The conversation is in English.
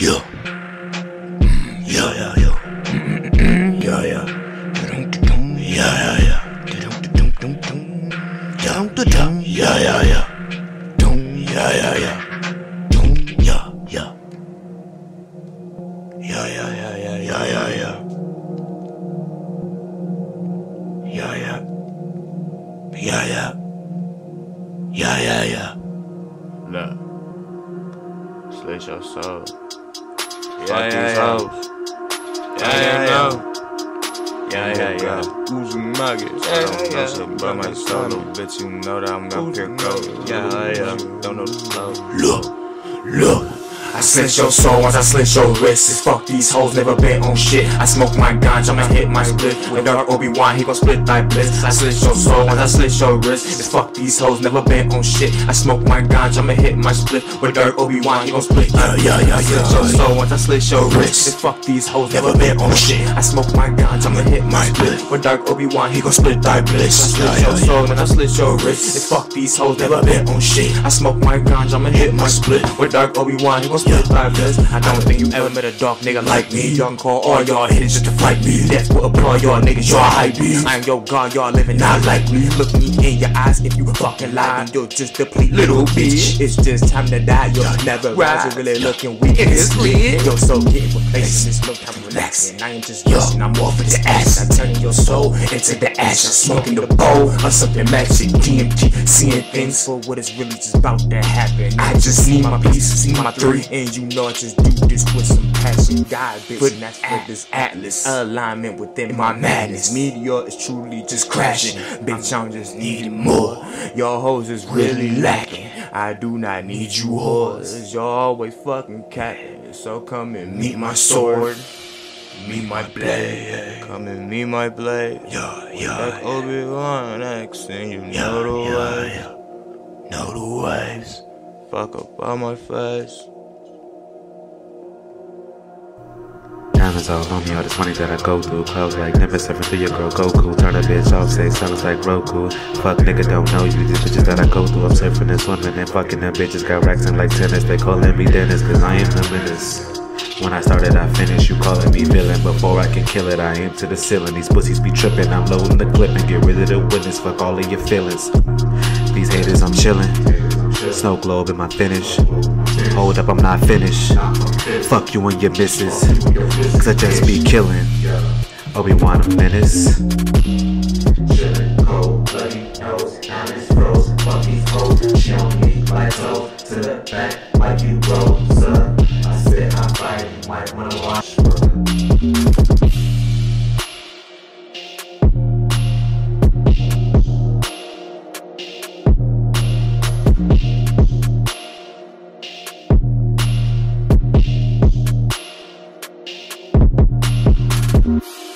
Yeah. Mm, yeah, yeah, yeah. Mm, yeah, yeah. Yeah, yeah, yeah. Yeah, yeah, yeah, yeah. Yeah, yeah, yeah. Yeah, yeah. Yeah, yeah, yeah, yeah, yeah, yeah, yeah. Yeah, yeah. Yeah, yeah. Look. Slit your soul. Yeah, yeah, yeah. Yeah, yeah, yeah. Yeah, yeah, yeah. Who's nuggets? Yeah, I don't know yeah. shit but my solo. Bitch, you know that I'm up here go. Yeah, yeah. Don't know the flow. Look, look. I slit your soul once I slit your wrist. It's fuck these hoes, never been on shit. I smoke my ganja, I'ma hit my split. With dark Obi-Wan, he gon' split like bliss. I slit your soul once I slit your wrist. It's fuck these hoes, never been on shit. I smoke my ganja, I'ma hit my split. With dark Obi-Wan, he gon' split Yeah, yeah, yeah, I slit your soul once I slit your wrist. It's fuck these hoes, never been on shit. I smoke my ganja, I'ma hit my split. With dark Obi-Wan, he gon' split like bliss. I slit your soul when I slit your wrist. It's fuck these hoes, never been on shit. I smoke my ganja, I'ma hit my split. With dark Obi-Wan, he gon' split like bliss. I don't think you ever met a dark nigga like me. Y'all can call all y'all hitters just to fight me. That's what applaud y'all niggas, y'all hype me. I'm your god, y'all living not like me. Look me in your eyes if you fucking lie, you're just a complete little bitch. It's just time to die, you'll never rise. You're really looking weak in this lit. You're so getting replaced, this look I'm relaxing. I ain't just guessing, I'm off with the ass. I'm turning your soul into the ash. I'm smoking the bowl of something magic. DMG, seeing things for what is really just about to happen. I just see my piece, see my three, and you know I just do this with some passion. God, bitch, Put and that's for this atlas. Alignment within my madness. Meteor is truly just crashing. Bitch, I'm just needing more. Y'all hoes is really lacking. I do not need you whores. You're always fucking capping. So come and meet my sword. Meet my blade. Come and meet my blade. Yeah, yeah, Like Obi-Wan X, and you yeah, know the yeah, way. yeah. Know the waves. Fuck up on my face. Diamonds all on me, all this money that I go through. Clothes like never surfing through your girl Goku. Turn a bitch off, say sounds like Roku. Fuck nigga, don't know you. These bitches that I go through, I'm surfing and swimming and fucking them bitches. Got racks in like tennis, they calling me Dennis, cause I am the menace. When I started, I finished. You calling me villain. Before I can kill it, I aim to the ceiling. These pussies be tripping. I'm loading the clip and get rid of the witness. Fuck all of your feelings. These haters, I'm chilling. Snow globe in my finish. Hold up, I'm not finished. Fuck you and your missus. Cause I just be killing. Obi-Wan a menace. back like you up. I spit, I fight, you might wanna watch. Mm-hmm.